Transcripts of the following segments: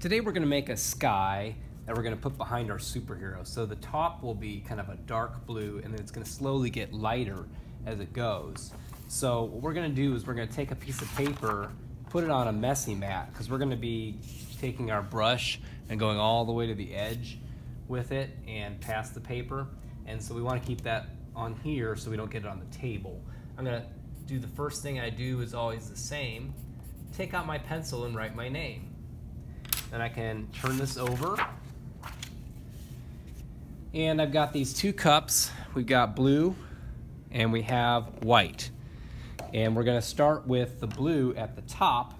Today we're going to make a sky that we're going to put behind our superhero. So the top will be kind of a dark blue and then it's going to slowly get lighter as it goes. So what we're going to do is we're going to take a piece of paper, put it on a messy mat because we're going to be taking our brush and going all the way to the edge with it and past the paper. And so we want to keep that on here so we don't get it on the table. I'm going to do the first thing I do is always the same. Take out my pencil and write my name. Then I can turn this over. And I've got these two cups. We've got blue and we have white. And we're gonna start with the blue at the top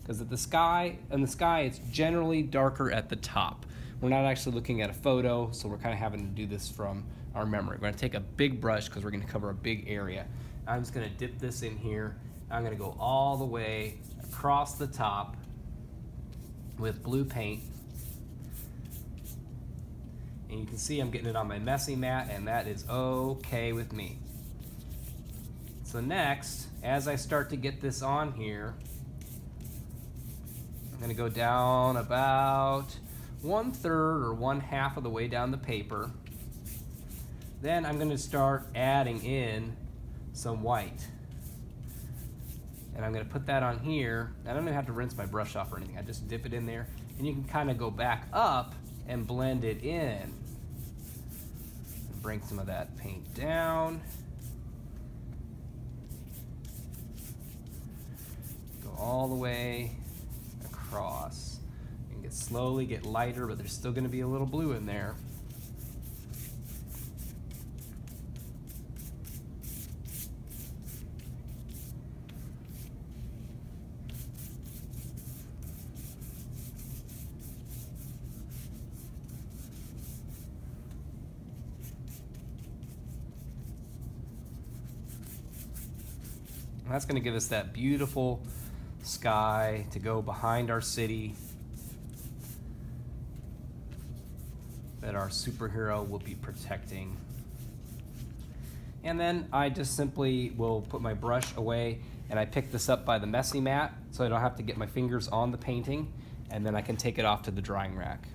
because at the sky, in the sky, it's generally darker at the top. We're not actually looking at a photo, so we're kind of having to do this from our memory. We're gonna take a big brush because we're gonna cover a big area. I'm just gonna dip this in here. I'm gonna go all the way across the top with blue paint. And you can see I'm getting it on my messy mat and that is okay with me. So next, as I start to get this on here, I'm gonna go down about one third or one half of the way down the paper. Then I'm gonna start adding in some white. And I'm gonna put that on here. I don't even have to rinse my brush off or anything. I just dip it in there and you can kind of go back up and blend it in. Bring some of that paint down. Go all the way across. And get slowly get lighter, but there's still gonna be a little blue in there. That's going to give us that beautiful sky to go behind our city that our superhero will be protecting. And then I just simply will put my brush away and I pick this up by the messy mat so I don't have to get my fingers on the painting and then I can take it off to the drying rack.